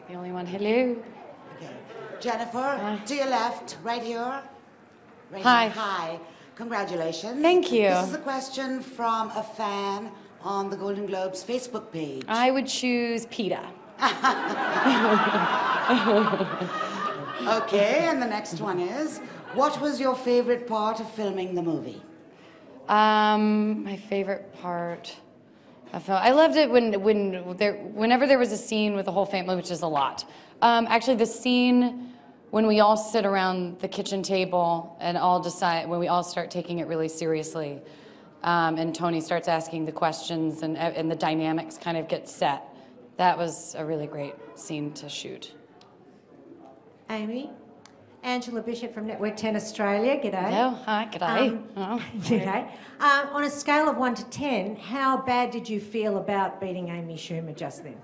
like the only one. Hello. Okay. Jennifer, to your left, right here. Right Hi. here. Hi. Congratulations. Thank you. This is a question from a fan on the Golden Globes Facebook page. I would choose PETA. Okay, and the next one is What was your favorite part of filming the movie? Um, my favorite part. Film- I loved it when when there whenever there was a scene with the whole family, which is a lot. Um, actually, the scene when we all sit around the kitchen table and all decide when we all start taking it really seriously, um, and Tony starts asking the questions and and the dynamics kind of get set. That was a really great scene to shoot. Amy. Angela Bishop from Network 10 Australia. G'day. Hello, hi, g'day. Um, Oh. G'day. Um, on a scale of 1 to 10, how bad did you feel about beating Amy Schumer just then?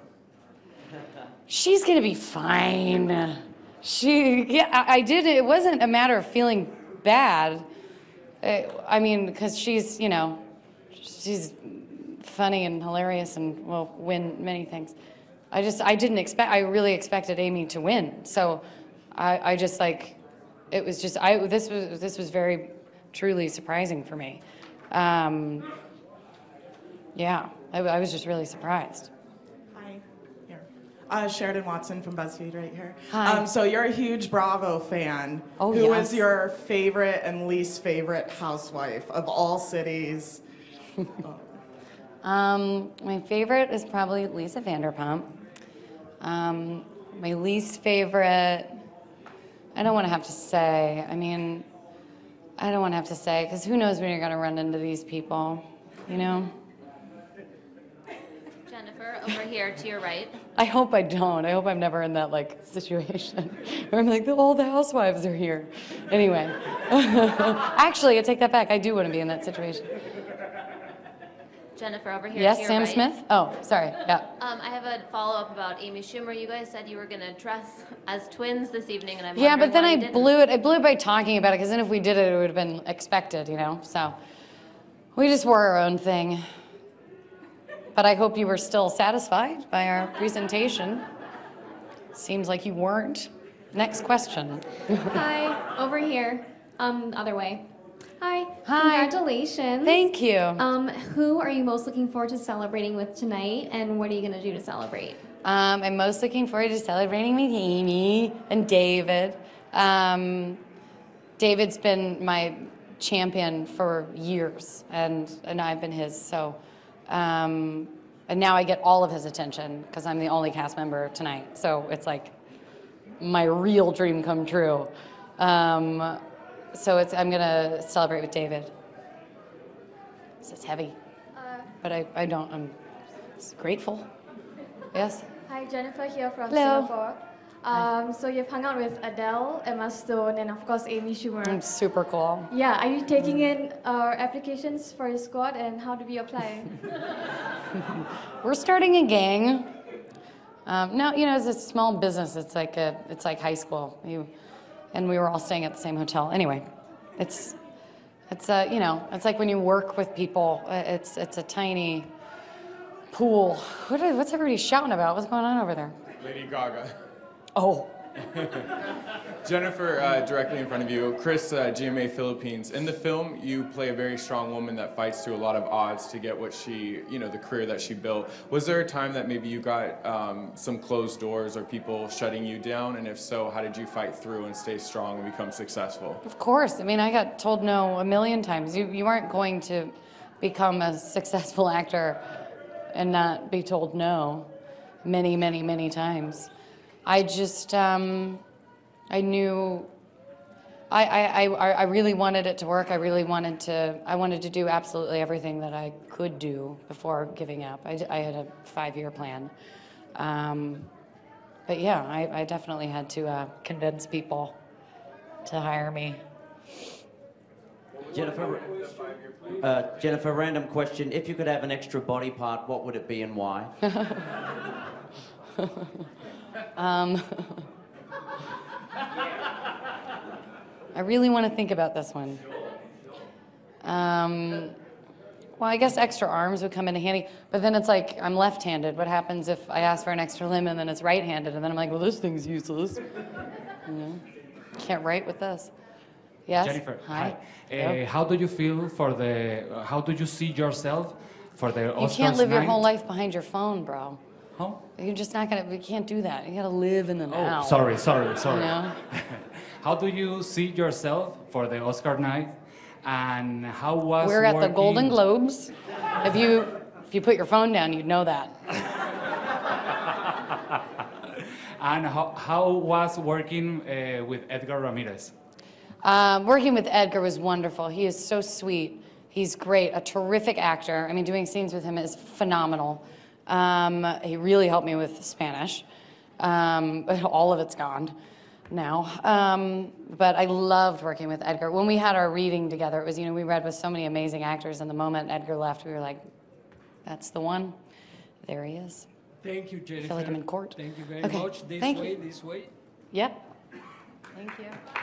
She's gonna be fine. She, yeah, I, I did. It wasn't a matter of feeling bad. Uh, I mean, because she's, you know, she's funny and hilarious and will win many things. I just, I didn't expect. I really expected Amy to win. So, I, I just like, it was just, I. This was, this was very, truly surprising for me. Um, yeah, I, I was just really surprised. Hi. Here. Uh, Sheridan Watson from BuzzFeed right here. Hi. Um, so you're a huge Bravo fan. Oh, Who yes. is your favorite and least favorite housewife of all cities? Um, my favorite is probably Lisa Vanderpump. Um, my least favorite, I don't want to have to say. I mean, I don't want to have to say because who knows when you're going to run into these people, you know? Jennifer, over here to your right. I hope I don't. I hope I'm never in that like situation where I'm like, all the housewives are here. Anyway, actually, I take that back. I do want to be in that situation. Jennifer, over here Yes, to your Sam right. Smith. Oh, sorry. Yeah. Um, I have a follow-up about Amy Schumer. You guys said you were going to dress as twins this evening, and I'm Yeah, wondering but then why I didn't. blew it. I blew it by talking about it because then if we did it, it would have been expected, you know. So we just wore our own thing. But I hope you were still satisfied by our presentation. Seems like you weren't. Next question. Hi, over here. Um, other way. Hi. Hi. Congratulations. Thank you. Um, who are you most looking forward to celebrating with tonight, and what are you gonna do to celebrate? Um, I'm most looking forward to celebrating with Amy and David. Um, David's been my champion for years, and, and I've been his. So, um, and now I get all of his attention because I'm the only cast member tonight. So it's like my real dream come true. Um, so it's, I'm gonna celebrate with David. This is heavy, but I, I don't. I'm grateful. Yes. Hi, Jennifer here from Hello. Singapore. Um, so you've hung out with Adele, Emma Stone, and of course Amy Schumer. I'm super cool. Yeah, are you taking in our applications for your squad, and how do we apply? We're starting a gang. Um, no, you know, it's a small business. It's like a, it's like high school. You, and we were all staying at the same hotel. Anyway, it's, it's a, you know, it's like when you work with people. uh, It's, it's a tiny pool. What are, what's everybody shouting about? What's going on over there? Lady Gaga. Oh, Jennifer, uh, directly in front of you, Chris, uh, GMA Philippines. In the film, you play a very strong woman that fights through a lot of odds to get what she, you know, the career that she built. Was there a time that maybe you got um, some closed doors or people shutting you down? And if so, how did you fight through and stay strong and become successful? Of course. I mean, I got told no a million times. You, you aren't going to become a successful actor and not be told no many, many, many times. I just, um, I knew, I, I, I, I really wanted it to work. I really wanted to, I wanted to do absolutely everything that I could do before giving up. I had a five-year plan. Um, but yeah, I, I definitely had to uh, convince people to hire me. Jennifer, uh, Jennifer, random question. If you could have an extra body part, what would it be and why? Um, I really want to think about this one. Um, Well, I guess extra arms would come into handy, but then it's like I'm left-handed. What happens if I ask for an extra limb and then it's right-handed, and then I'm like, well, this thing's useless. You know, can't write with this. Yes. Jennifer, Hi. Uh, Yep. how do you feel for the? Uh, how do you see yourself for the Oscars You can't live your whole life behind your phone, bro. Huh? You're just not gonna. You can't do that. You gotta live in the now. Oh, sorry, sorry, sorry. You know? How do you see yourself for the Oscar night? And how was We're at the Golden Globes. If you if you put your phone down, you'd know that. And how, how was working uh, with Edgar Ramirez? Um, working with Edgar was wonderful. He is so sweet. He's great, a terrific actor. I mean, doing scenes with him is phenomenal. Um, he really helped me with Spanish. Um, but all of it's gone now. Um, but I loved working with Edgar. When we had our reading together, it was, you know, we read with so many amazing actors, and the moment Edgar left, we were like, that's the one. There he is. Thank you, Jennifer. like I'm in court. Thank you very Okay, much. This thank way, you. this way. Yep. Thank you.